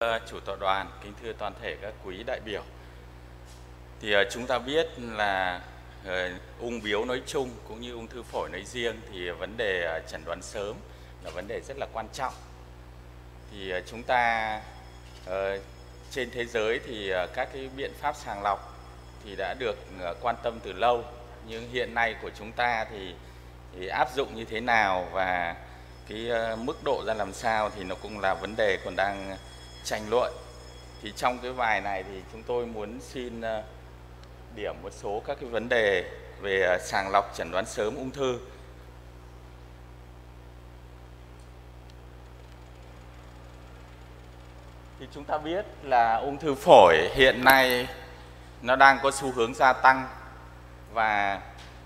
Chủ tọa đoàn, kính thưa toàn thể các quý đại biểu. Thì ờ, chúng ta biết là ờ, ung biếu nói chung cũng như ung thư phổi nói riêng thì vấn đề ờ, chẩn đoán sớm là vấn đề rất là quan trọng. Thì chúng ta trên thế giới thì các cái biện pháp sàng lọc thì đã được quan tâm từ lâu nhưng hiện nay của chúng ta thì, thì áp dụng như thế nào và cái mức độ ra làm sao thì nó cũng là vấn đề còn đang tranh luận. Thì trong cái bài này thì chúng tôi muốn xin ờ, điểm một số các cái vấn đề về ờ, sàng lọc chẩn đoán sớm ung thư. Thì chúng ta biết là ung thư phổi hiện nay nó đang có xu hướng gia tăng và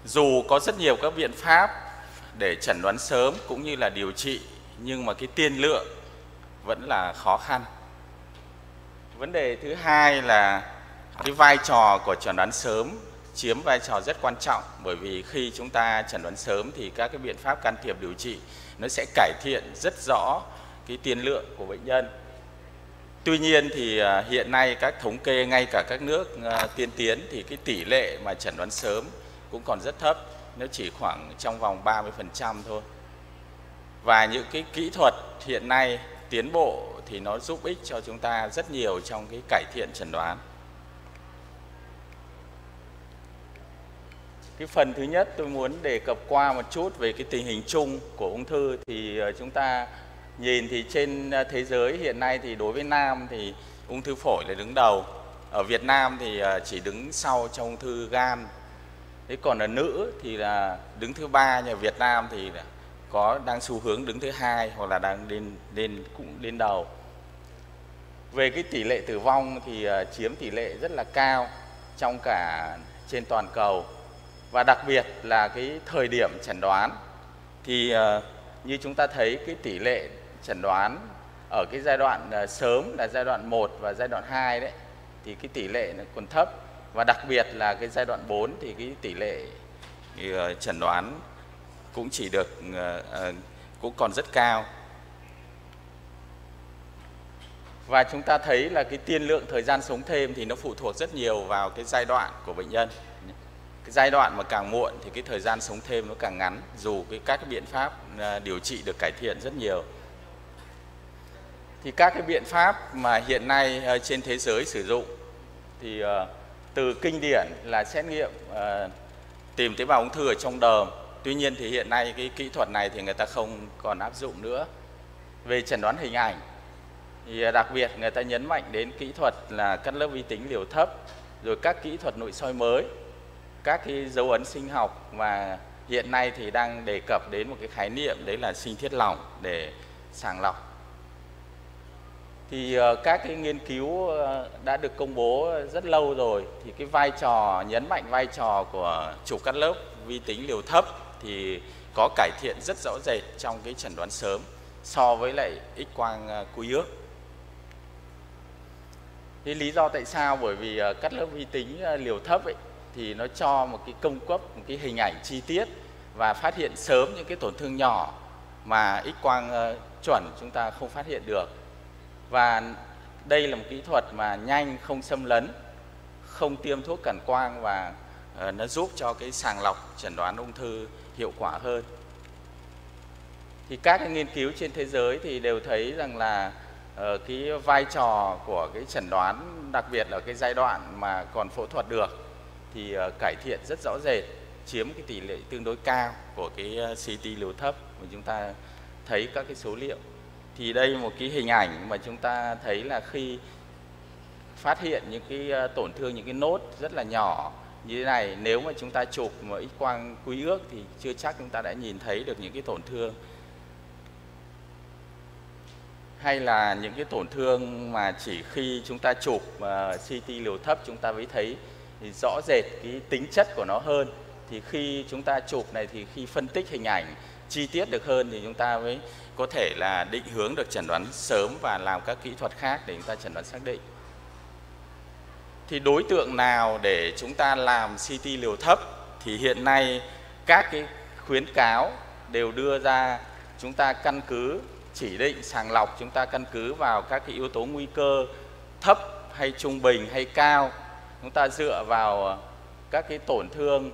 dù có rất nhiều các biện pháp để chẩn đoán sớm cũng như là điều trị, nhưng mà cái tiên lượng vẫn là khó khăn vấn đề thứ hai là cái vai trò của chẩn đoán sớm chiếm vai trò rất quan trọng, bởi vì khi chúng ta chẩn đoán sớm thì các cái biện pháp can thiệp điều trị nó sẽ cải thiện rất rõ cái tiên lượng của bệnh nhân. Tuy nhiên thì à, hiện nay các thống kê ngay cả các nước à, tiên tiến thì cái tỷ lệ mà chẩn đoán sớm cũng còn rất thấp, nó chỉ khoảng trong vòng 30% thôi. Và những cái kỹ thuật hiện nay tiến bộ thì nó giúp ích cho chúng ta rất nhiều trong cái cải thiện chẩn đoán. Cái phần thứ nhất tôi muốn đề cập qua một chút về cái tình hình chung của ung thư thì ờ, chúng ta nhìn thì trên ờ, thế giới hiện nay thì đối với nam thì ung thư phổi là đứng đầu. Ở Việt Nam thì ờ, chỉ đứng sau trong ung thư gan. Thế còn ở nữ thì là đứng thứ ba, nhà Việt Nam thì có đang xu hướng đứng thứ hai hoặc là đang lên lên cũng lên đầu về cái tỷ lệ tử vong thì ờ, chiếm tỷ lệ rất là cao trong cả trên toàn cầu. Và đặc biệt là cái thời điểm chẩn đoán thì ờ, như chúng ta thấy cái tỷ lệ chẩn đoán ở cái giai đoạn ờ, sớm là giai đoạn 1 và giai đoạn 2 đấy, thì cái tỷ lệ nó còn thấp. Và đặc biệt là cái giai đoạn 4 thì cái tỷ lệ chẩn đoán cũng chỉ được cũng còn rất cao và chúng ta thấy là cái tiên lượng thời gian sống thêm thì nó phụ thuộc rất nhiều vào cái giai đoạn của bệnh nhân. Cái giai đoạn mà càng muộn thì cái thời gian sống thêm nó càng ngắn, dù cái các cái biện pháp à, điều trị được cải thiện rất nhiều. Thì các cái biện pháp mà hiện nay à, trên thế giới sử dụng thì à, từ kinh điển là xét nghiệm tìm tế bào ung thư ở trong đờm. Tuy nhiên thì hiện nay cái kỹ thuật này thì người ta không còn áp dụng nữa. Về chẩn đoán hình ảnh thì à, đặc biệt người ta nhấn mạnh đến kỹ thuật là cắt lớp vi tính liều thấp, rồi các kỹ thuật nội soi mới, các cái dấu ấn sinh học và hiện nay thì đang đề cập đến một cái khái niệm đấy là sinh thiết lỏng để sàng lọc. Thì ờ, các cái nghiên cứu ờ, đã được công bố rất lâu rồi thì cái vai trò nhấn mạnh vai trò của chụp cắt lớp vi tính liều thấp thì có cải thiện rất rõ rệt trong cái chẩn đoán sớm so với lại x quang à, quy ước. Thế lý do tại sao? Bởi vì ờ, cắt lớp vi tính ờ, liều thấp ấy, thì nó cho một cái công cấp, một cái hình ảnh chi tiết và phát hiện sớm những cái tổn thương nhỏ mà x quang ờ, chuẩn chúng ta không phát hiện được. Và đây là một kỹ thuật mà nhanh, không xâm lấn, không tiêm thuốc cản quang và nó giúp cho cái sàng lọc chẩn đoán ung thư hiệu quả hơn thì các cái nghiên cứu trên thế giới thì đều thấy rằng là Ờ, cái vai trò của cái chẩn đoán, đặc biệt là cái giai đoạn mà còn phẫu thuật được, thì ờ, cải thiện rất rõ rệt, chiếm cái tỷ lệ tương đối cao của cái ờ, CT liều thấp mà chúng ta thấy các cái số liệu. Thì đây một cái hình ảnh mà chúng ta thấy là khi phát hiện những cái tổn thương, những cái nốt rất là nhỏ như thế này, nếu mà chúng ta chụp một x quang quý ước thì chưa chắc chúng ta đã nhìn thấy được những cái tổn thương hay là những cái tổn thương mà chỉ khi chúng ta chụp ờ, uh, CT liều thấp chúng ta mới thấy thì rõ rệt cái tính chất của nó hơn. Thì khi chúng ta chụp này thì khi phân tích hình ảnh chi tiết được hơn thì chúng ta mới có thể là định hướng được chẩn đoán sớm và làm các kỹ thuật khác để chúng ta chẩn đoán xác định. Thì đối tượng nào để chúng ta làm CT liều thấp thì hiện nay các cái khuyến cáo đều đưa ra chúng ta căn cứ chỉ định sàng lọc chúng ta căn cứ vào các cái yếu tố nguy cơ thấp hay trung bình hay cao. Chúng ta dựa vào ờ, các cái tổn thương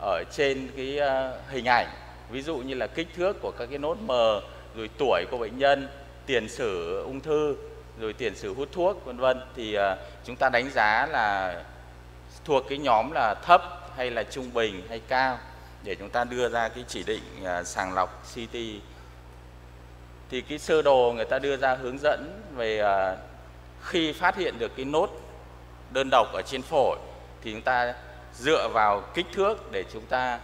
ở trên cái ờ, hình ảnh. Ví dụ như là kích thước của các cái nốt mờ rồi tuổi của bệnh nhân, tiền sử ung thư, rồi tiền sử hút thuốc, vân vân. Thì ờ, chúng ta đánh giá là thuộc cái nhóm là thấp hay là trung bình hay cao để chúng ta đưa ra cái chỉ định sàng lọc CT thì cái sơ đồ người ta đưa ra hướng dẫn về à, khi phát hiện được cái nốt đơn độc ở trên phổi thì chúng ta dựa vào kích thước để chúng ta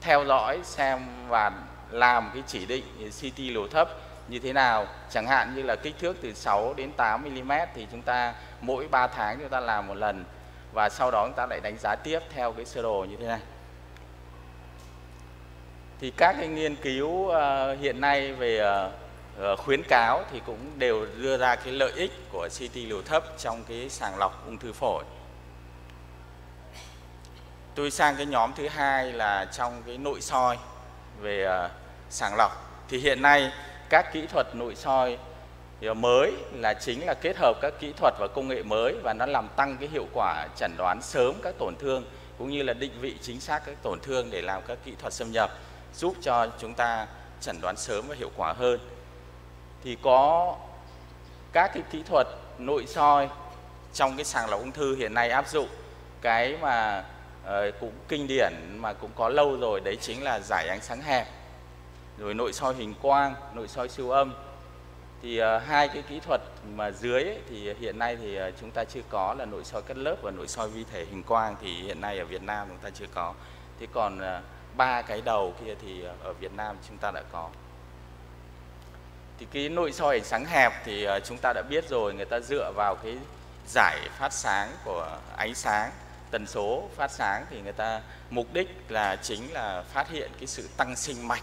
theo dõi xem và làm cái chỉ định CT liều thấp như thế nào. Chẳng hạn như là kích thước từ 6 đến 8 mm thì chúng ta mỗi 3 tháng chúng ta làm một lần và sau đó chúng ta lại đánh giá tiếp theo cái sơ đồ như thế này thì các cái nghiên cứu uh, hiện nay về uh, khuyến cáo thì cũng đều đưa ra cái lợi ích của CT liều thấp trong cái sàng lọc ung thư phổi. Tôi sang cái nhóm thứ hai là trong cái nội soi về uh, sàng lọc. Thì hiện nay các kỹ thuật nội soi mới là chính là kết hợp các kỹ thuật và công nghệ mới và nó làm tăng cái hiệu quả chẩn đoán sớm các tổn thương cũng như là định vị chính xác các tổn thương để làm các kỹ thuật xâm nhập giúp cho chúng ta chẩn đoán sớm và hiệu quả hơn. Thì có các cái kỹ thuật nội soi trong cái sàng lọc ung thư hiện nay áp dụng. Cái mà uh, cũng kinh điển mà cũng có lâu rồi đấy chính là giải ánh sáng hẹp rồi nội soi hình quang nội soi siêu âm. Thì uh, hai cái kỹ thuật mà dưới ấy, thì hiện nay thì uh, chúng ta chưa có là nội soi cắt lớp và nội soi vi thể hình quang thì hiện nay ở Việt Nam chúng ta chưa có. Thế còn uh, ba cái đầu kia thì ờ, ở Việt Nam chúng ta đã có. Thì cái nội soi ánh sáng hẹp thì ờ, chúng ta đã biết rồi, người ta dựa vào cái giải phát sáng của ánh sáng, tần số phát sáng thì người ta, mục đích là chính là phát hiện cái sự tăng sinh mạch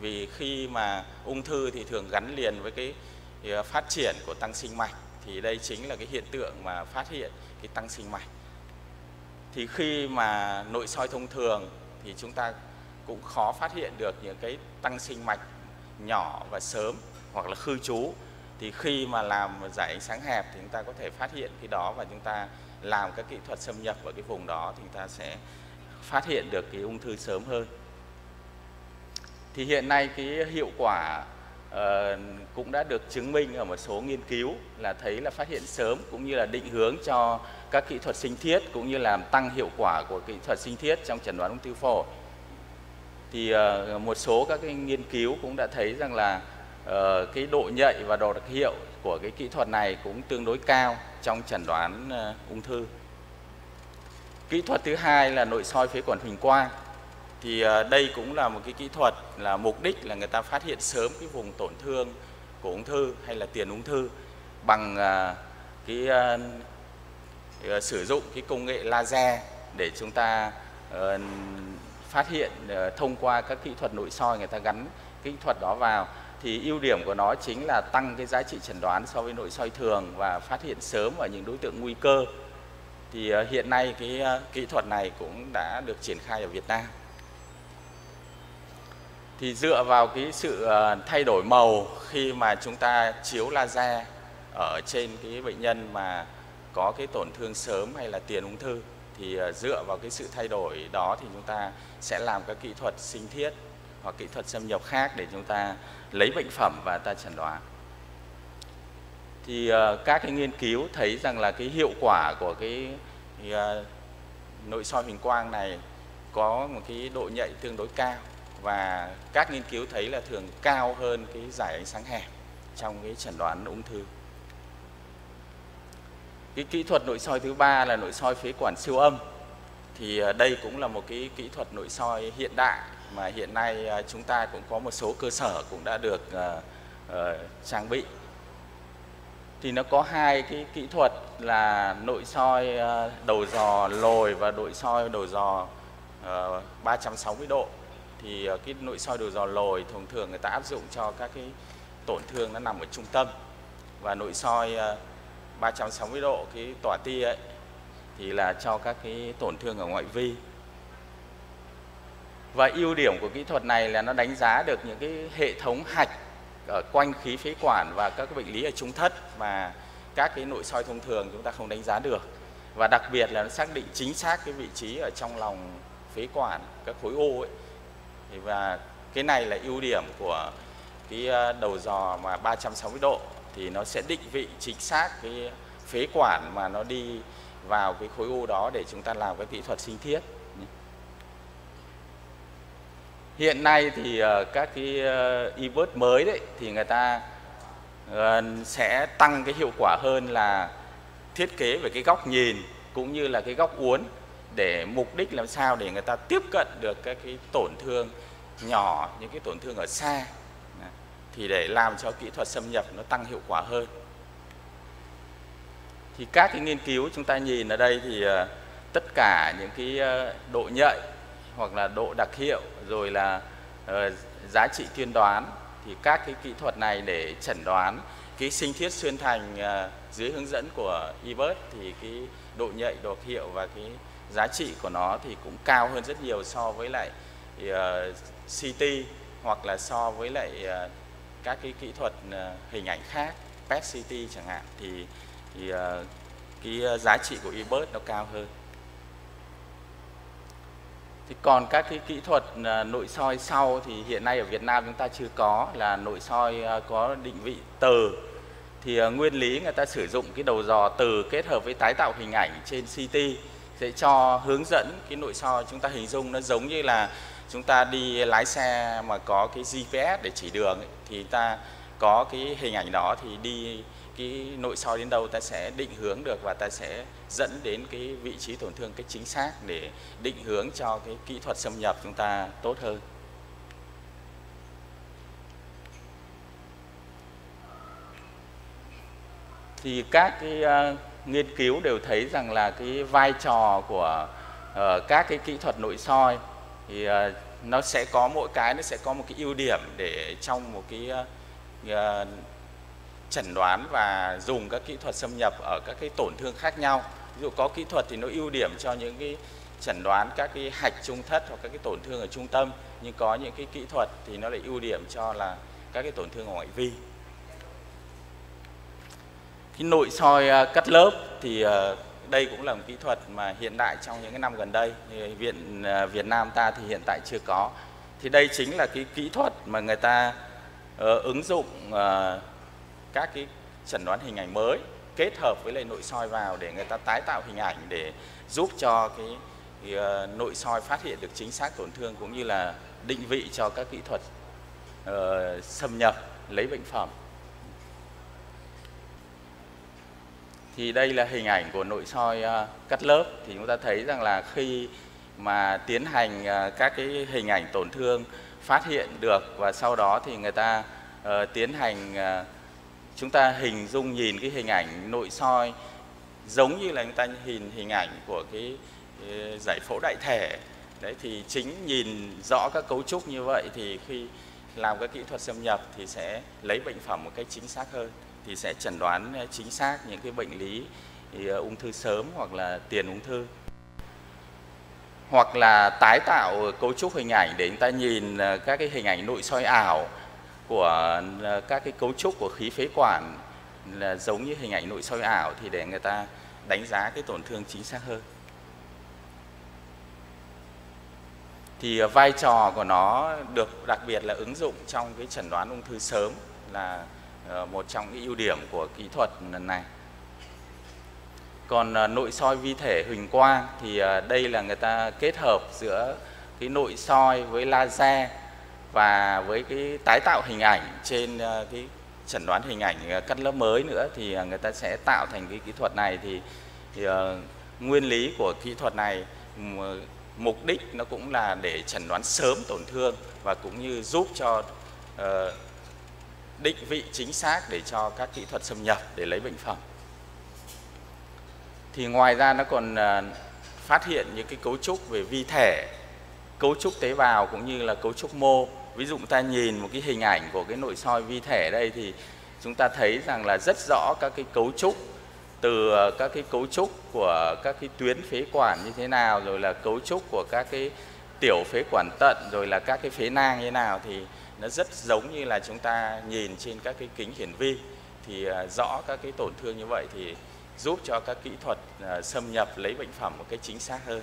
vì khi mà ung thư thì thường gắn liền với cái ờ, phát triển của tăng sinh mạch thì đây chính là cái hiện tượng mà phát hiện cái tăng sinh mạch thì khi mà nội soi thông thường thì chúng ta cũng khó phát hiện được những cái tăng sinh mạch nhỏ và sớm hoặc là khư trú. Thì khi mà làm giải ánh sáng hẹp thì chúng ta có thể phát hiện cái đó và chúng ta làm các kỹ thuật xâm nhập vào cái vùng đó thì chúng ta sẽ phát hiện được cái ung thư sớm hơn. Thì hiện nay cái hiệu quả uh, cũng đã được chứng minh ở một số nghiên cứu là thấy là phát hiện sớm cũng như là định hướng cho các kỹ thuật sinh thiết cũng như làm tăng hiệu quả của kỹ thuật sinh thiết trong chẩn đoán ung thư phổi. Thì uh, một số các cái nghiên cứu cũng đã thấy rằng là uh, cái độ nhạy và độ đặc hiệu của cái kỹ thuật này cũng tương đối cao trong chẩn đoán uh, ung thư. Kỹ thuật thứ hai là nội soi phế quản huỳnh quang thì à, đây cũng là một cái kỹ thuật là mục đích là người ta phát hiện sớm cái vùng tổn thương của ung thư hay là tiền ung thư bằng à, cái à, sử dụng cái công nghệ laser để chúng ta ờ, phát hiện ờ, thông qua các kỹ thuật nội soi người ta gắn kỹ thuật đó vào. Thì ưu điểm của nó chính là tăng cái giá trị chẩn đoán so với nội soi thường và phát hiện sớm ở những đối tượng nguy cơ. Thì hiện nay cái kỹ thuật này cũng đã được triển khai ở Việt Nam thì dựa vào cái sự ờ, thay đổi màu khi mà chúng ta chiếu laser ở trên cái bệnh nhân mà có cái tổn thương sớm hay là tiền ung thư thì ờ, dựa vào cái sự thay đổi đó thì chúng ta sẽ làm các kỹ thuật sinh thiết hoặc kỹ thuật xâm nhập khác để chúng ta lấy bệnh phẩm và ta chẩn đoán. Thì ờ, các cái nghiên cứu thấy rằng là cái hiệu quả của cái, cái nội soi hình quang này có một cái độ nhạy tương đối cao và các nghiên cứu thấy là thường cao hơn cái giải ánh sáng hẹp trong cái chẩn đoán ung thư. Cái kỹ thuật nội soi thứ ba là nội soi phế quản siêu âm. Thì à, đây cũng là một cái kỹ thuật nội soi hiện đại mà hiện nay à, chúng ta cũng có một số cơ sở cũng đã được uh, uh, trang bị. Thì nó có hai cái kỹ thuật là nội soi đầu dò lồi và nội soi đầu dò uh, 360 độ thì ờ, cái nội soi đầu dò lồi thông thường người ta áp dụng cho các cái tổn thương nó nằm ở trung tâm. Và nội soi ờ, 360 độ, cái tỏa tia ấy, thì là cho các cái tổn thương ở ngoại vi. Và ưu điểm của kỹ thuật này là nó đánh giá được những cái hệ thống hạch ở quanh khí phế quản và các cái bệnh lý ở trung thất mà các cái nội soi thông thường chúng ta không đánh giá được. Và đặc biệt là nó xác định chính xác cái vị trí ở trong lòng phế quản, các khối u ấy và cái này là ưu điểm của cái ờ, đầu dò mà 360 độ. Thì nó sẽ định vị chính xác cái phế quản mà nó đi vào cái khối u đó để chúng ta làm cái kỹ thuật sinh thiết. Hiện nay thì ờ, các cái e mới đấy thì người ta sẽ tăng cái hiệu quả hơn là thiết kế về cái góc nhìn cũng như là cái góc uốn để mục đích làm sao để người ta tiếp cận được các cái tổn thương nhỏ, những cái tổn thương ở xa à, thì để làm cho kỹ thuật xâm nhập nó tăng hiệu quả hơn. Thì các cái nghiên cứu chúng ta nhìn ở đây thì à, tất cả những cái à, độ nhạy hoặc là độ đặc hiệu rồi là ờ, giá trị tiên đoán thì các cái kỹ thuật này để chẩn đoán cái sinh thiết xuyên thành dưới hướng dẫn của eBird thì cái độ nhạy, độ đặc hiệu và cái giá trị của nó thì cũng cao hơn rất nhiều so với lại ờ, uh, CT hoặc là so với lại uh, các cái kỹ thuật uh, hình ảnh khác PET CT chẳng hạn. Thì thì uh, cái giá trị của eBird nó cao hơn. Thì còn các cái kỹ thuật uh, nội soi sau thì hiện nay ở Việt Nam chúng ta chưa có là nội soi uh, có định vị từ thì uh, nguyên lý người ta sử dụng cái đầu dò từ kết hợp với tái tạo hình ảnh trên CT sẽ cho hướng dẫn cái nội soi chúng ta hình dung nó giống như là chúng ta đi lái xe mà có cái GPS để chỉ đường ấy, thì ta có cái hình ảnh đó thì đi cái nội soi đến đâu ta sẽ định hướng được và ta sẽ dẫn đến cái vị trí tổn thương cách chính xác để định hướng cho cái kỹ thuật xâm nhập chúng ta tốt hơn. Thì các cái à, nghiên cứu đều thấy rằng là cái vai trò của uh, các cái kỹ thuật nội soi thì uh, nó sẽ có mỗi cái nó sẽ có một cái ưu điểm để trong một cái uh, chẩn đoán và dùng các kỹ thuật xâm nhập ở các cái tổn thương khác nhau. Ví dụ có kỹ thuật thì nó ưu điểm cho những cái chẩn đoán các cái hạch trung thất hoặc các cái tổn thương ở trung tâm nhưng có những cái kỹ thuật thì nó lại ưu điểm cho là các cái tổn thương ở ngoại vi cái nội soi à, cắt lớp thì à, đây cũng là một kỹ thuật mà hiện đại trong những cái năm gần đây. Viện à, Việt Nam ta thì hiện tại chưa có. Thì đây chính là cái kỹ thuật mà người ta uh, ứng dụng uh, các cái chẩn đoán hình ảnh mới kết hợp với lại nội soi vào để người ta tái tạo hình ảnh để giúp cho cái, cái uh, nội soi phát hiện được chính xác tổn thương cũng như là định vị cho các kỹ thuật uh, xâm nhập lấy bệnh phẩm. Thì đây là hình ảnh của nội soi uh, cắt lớp. Thì chúng ta thấy rằng là khi mà tiến hành uh, các cái hình ảnh tổn thương phát hiện được và sau đó thì người ta uh, tiến hành uh, chúng ta hình dung nhìn cái hình ảnh nội soi giống như là chúng ta nhìn hình ảnh của cái, cái giải phẫu đại thể. Đấy thì chính nhìn rõ các cấu trúc như vậy thì khi làm các kỹ thuật xâm nhập thì sẽ lấy bệnh phẩm một cách chính xác hơn thì sẽ chẩn đoán ờ, chính xác những cái bệnh lý ờ, ung thư sớm hoặc là tiền ung thư. Hoặc là tái tạo cấu trúc hình ảnh để chúng ta nhìn ờ, các cái hình ảnh nội soi ảo của các cái cấu trúc của khí phế quản là giống như hình ảnh nội soi ảo thì để người ta đánh giá cái tổn thương chính xác hơn. Thì vai trò của nó được đặc biệt là ứng dụng trong cái chẩn đoán ung thư sớm là Ờ, một trong những ưu điểm của kỹ thuật lần này. Còn ờ, nội soi vi thể huỳnh quang thì ờ, đây là người ta kết hợp giữa cái nội soi với laser và với cái tái tạo hình ảnh trên cái chẩn đoán hình ảnh cắt lớp mới nữa thì người ta sẽ tạo thành cái kỹ thuật này thì, thì uh, nguyên lý của kỹ thuật này mục đích nó cũng là để chẩn đoán sớm tổn thương và cũng như giúp cho uh, định vị chính xác để cho các kỹ thuật xâm nhập để lấy bệnh phẩm. Thì ngoài ra nó còn à, phát hiện những cái cấu trúc về vi thể, cấu trúc tế bào cũng như là cấu trúc mô. Ví dụ ta nhìn một cái hình ảnh của cái nội soi vi thể đây thì chúng ta thấy rằng là rất rõ các cái cấu trúc, từ à, các cái cấu trúc của các cái tuyến phế quản như thế nào, rồi là cấu trúc của các cái tiểu phế quản tận, rồi là các cái phế nang như thế nào thì nó rất giống như là chúng ta nhìn trên các cái kính hiển vi. Thì à, rõ các cái tổn thương như vậy thì giúp cho các kỹ thuật à, xâm nhập lấy bệnh phẩm một cách chính xác hơn.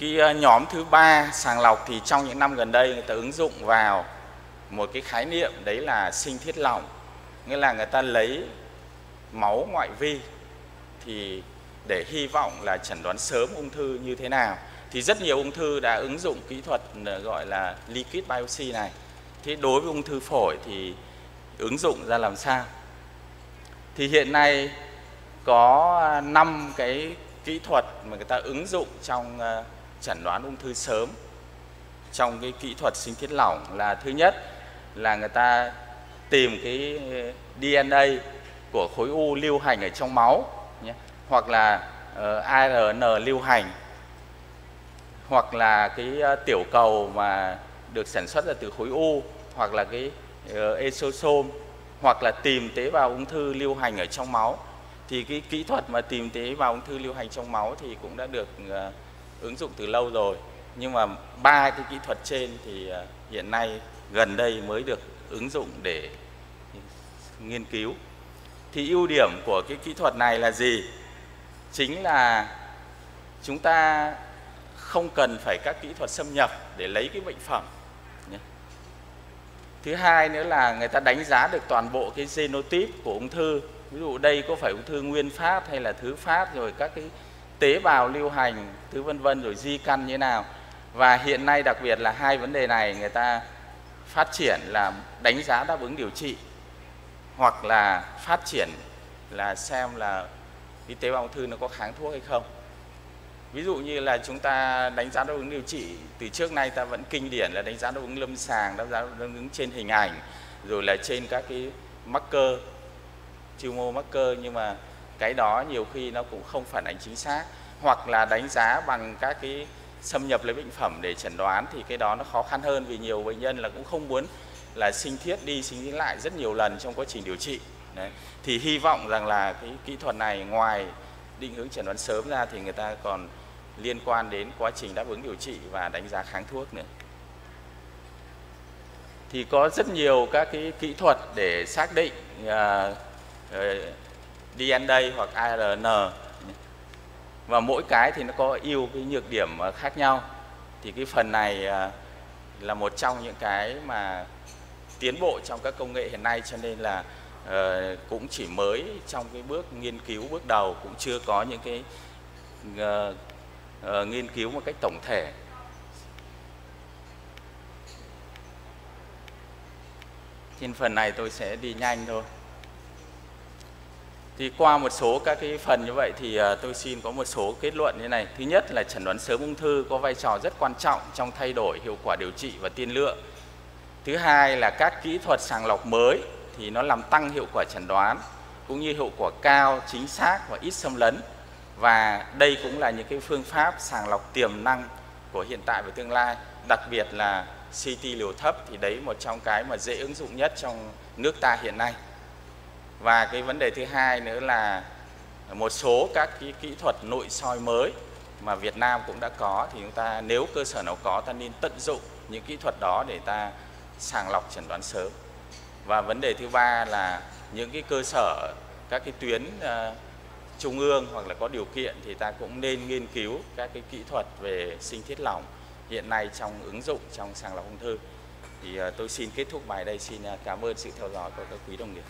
Cái à, nhóm thứ ba sàng lọc thì trong những năm gần đây người ta ứng dụng vào một cái khái niệm đấy là sinh thiết lỏng. Nghĩa là người ta lấy máu ngoại vi thì để hy vọng là chẩn đoán sớm ung thư như thế nào thì rất nhiều ung thư đã ứng dụng kỹ thuật ờ, gọi là liquid biopsy này. Thế đối với ung thư phổi thì ứng dụng ra làm sao? Thì hiện nay có ờ, 5 cái kỹ thuật mà người ta ứng dụng trong ờ, chẩn đoán ung thư sớm trong cái kỹ thuật sinh thiết lỏng là thứ nhất là người ta tìm cái DNA của khối u lưu hành ở trong máu nhé hoặc là uh, ARN lưu hành hoặc là cái ờ, tiểu cầu mà được sản xuất ra từ khối u, hoặc là cái ờ, exosome, hoặc là tìm tế bào ung thư lưu hành ở trong máu. Thì cái kỹ thuật mà tìm tế bào ung thư lưu hành trong máu thì cũng đã được ờ, ứng dụng từ lâu rồi. Nhưng mà ba cái kỹ thuật trên thì hiện nay gần đây mới được ứng dụng để nghiên cứu. Thì ưu điểm của cái kỹ thuật này là gì? Chính là chúng ta không cần phải các kỹ thuật xâm nhập để lấy cái bệnh phẩm. Thứ hai nữa là người ta đánh giá được toàn bộ cái genotype của ung thư. Ví dụ đây có phải ung thư nguyên phát hay là thứ phát rồi các cái tế bào lưu hành, thứ vân vân rồi di căn như thế nào. Và hiện nay đặc biệt là hai vấn đề này người ta phát triển là đánh giá đáp ứng điều trị hoặc là phát triển là xem là cái tế bào ung thư nó có kháng thuốc hay không ví dụ như là chúng ta đánh giá đáp ứng điều trị, từ trước nay ta vẫn kinh điển là đánh giá đáp ứng lâm sàng, đánh giá đáp ứng trên hình ảnh, rồi là trên các cái marker, tumor marker, nhưng mà cái đó nhiều khi nó cũng không phản ánh chính xác hoặc là đánh giá bằng các cái xâm nhập lấy bệnh phẩm để chẩn đoán thì cái đó nó khó khăn hơn, vì nhiều bệnh nhân là cũng không muốn là sinh thiết đi, sinh thiết lại rất nhiều lần trong quá trình điều trị Đấy. thì hy vọng rằng là cái kỹ thuật này ngoài định hướng chẩn đoán sớm ra thì người ta còn liên quan đến quá trình đáp ứng điều trị và đánh giá kháng thuốc nữa. Thì có rất nhiều các cái kỹ thuật để xác định à, ờ, uh, uh, DNA hoặc ARN và mỗi cái thì nó có ưu cái nhược điểm à, khác nhau. Thì cái phần này uh, là một trong những cái mà tiến bộ trong các công nghệ hiện nay cho nên là uh, cũng chỉ mới trong cái bước nghiên cứu bước đầu cũng chưa có những cái uh, uh, nghiên cứu một cách tổng thể. Trên phần này tôi sẽ đi nhanh thôi. Thì qua một số các cái phần như vậy thì tôi xin có một số kết luận như này. Thứ nhất là chẩn đoán sớm ung thư có vai trò rất quan trọng trong thay đổi hiệu quả điều trị và tiên lượng. Thứ hai là các kỹ thuật sàng lọc mới thì nó làm tăng hiệu quả chẩn đoán, cũng như hiệu quả cao, chính xác và ít xâm lấn. Và đây cũng là những cái phương pháp sàng lọc tiềm năng của hiện tại và tương lai. Đặc biệt là CT liều thấp thì đấy một trong cái mà dễ ứng dụng nhất trong nước ta hiện nay. Và cái vấn đề thứ hai nữa là một số các cái kỹ thuật nội soi mới mà Việt Nam cũng đã có thì chúng ta nếu cơ sở nào có, ta nên tận dụng những kỹ thuật đó để ta sàng lọc chẩn đoán sớm và vấn đề thứ ba là những cái cơ sở các cái tuyến uh, trung ương hoặc là có điều kiện thì ta cũng nên nghiên cứu các cái kỹ thuật về sinh thiết lỏng hiện nay trong ứng dụng trong sàng lọc ung thư. Thì uh, tôi xin kết thúc bài đây. Xin uh, cảm ơn sự theo dõi của các quý đồng nghiệp.